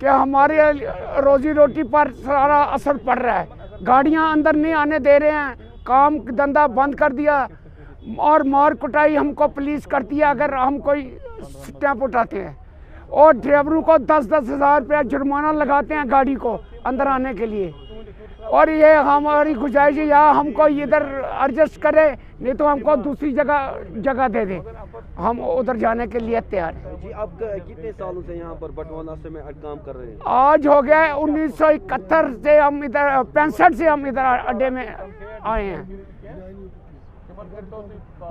कि हमारे रोजी रोटी पर सारा असर पड़ रहा है। गाड़ियाँ अंदर नहीं आने दे रहे हैं। काम धंधा बंद कर दिया। और मार कुटाई हमको पुलिस करती है अगर हम कोई स्टैंप उठाते हैं। और ड्राइवरों को दस दस हज़ार रुपया जुर्माना लगाते हैं गाड़ी को अंदर आने के लिए। और ये हमारी गुजारिश है या हमको इधर एडजस्ट करे नहीं तो हमको दूसरी जगह जगह दे दे। हम उधर जाने के लिए तैयार हैं। जी आप कितने सालों से यहाँ पर बटवाला से में काम कर रहे हैं? आज हो गया उन्नीस सौ इकहत्तर से हम इधर पैंसठ से हम इधर अड्डे में आए हैं।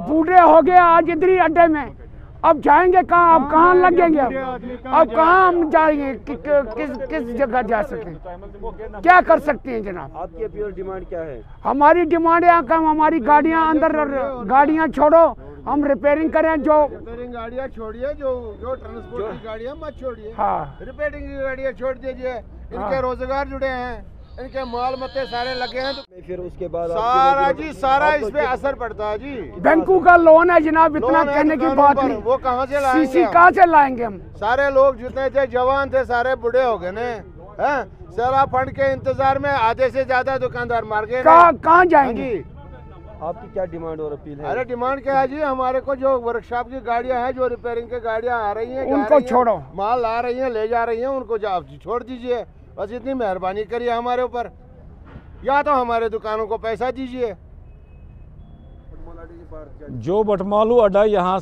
बूढ़े हो गए आज इधर ही अड्डे में। अब जाएँगे कहाँ? अब कहाँ लगेंगे अब? अब कहाँ हम जाएँगे? कि, कि, किस किस जगह जा सकते हैं क्या कर सकते हैं जनाब? आपकी अपील डिमांड क्या है? हमारी डिमांड है कम हमारी गाड़ियाँ अंदर गाड़ियाँ छोड़ो। हम रिपेयरिंग करें जो रिपेयरिंग गाड़ियाँ छोड़िए जो जो ट्रांसपोर्ट की गाड़ियाँ मत छोड़िए। हाँ। रिपेयरिंग की गाड़ियाँ छोड़ दीजिए। इनके रोज़गार जुड़े हैं। इनके माल मत्ते सारे लगे हैं तो फिर उसके बाद सारा जी सारा इस पे असर पड़ता है जी। बैंकों का लोन है जनाब इतना कहने की बात नहीं। वो कहाँ से लाएँगे सीसी कहाँ से लाएँगे हम? सारे लोग जितने थे जवान थे सारे बूढ़े हो गए ने। सारा फंड के इंतज़ार में आधे से ज़्यादा दुकानदार मार गए कहाँ कहाँ हाँ जाएँगे? आपकी क्या डिमांड और अपील है? अरे डिमांड क्या है जी? हमारे को जो वर्कशॉप की गाड़ियाँ हैं जो रिपेयरिंग की गाड़ियाँ आ रही हैं उनको रही हैं, छोड़ो। माल आ रही हैं ले जा रही हैं उनको जा छोड़ दीजिए। बस इतनी मेहरबानी करिए हमारे ऊपर। या तो हमारे दुकानों को पैसा दीजिए। जो बटमालू अड्डा यहाँ